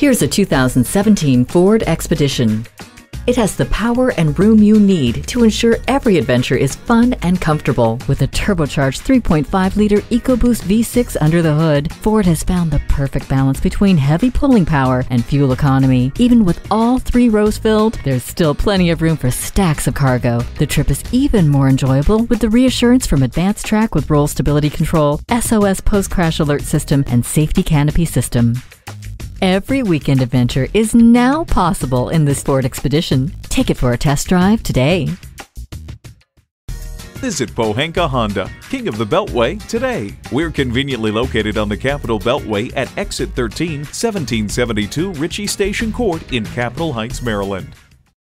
Here's a 2017 Ford Expedition. It has the power and room you need to ensure every adventure is fun and comfortable. With a turbocharged 3.5 liter EcoBoost V6 under the hood, Ford has found the perfect balance between heavy pulling power and fuel economy. Even with all three rows filled, there's still plenty of room for stacks of cargo. The trip is even more enjoyable with the reassurance from AdvanceTrac with roll stability control, SOS post crash alert system, and safety canopy system. Every weekend adventure is now possible in this Ford Expedition. Take it for a test drive today. Visit Pohanka Honda, King of the Beltway, today. We're conveniently located on the Capitol Beltway at Exit 13, 1772 Ritchie Station Court in Capitol Heights, Maryland.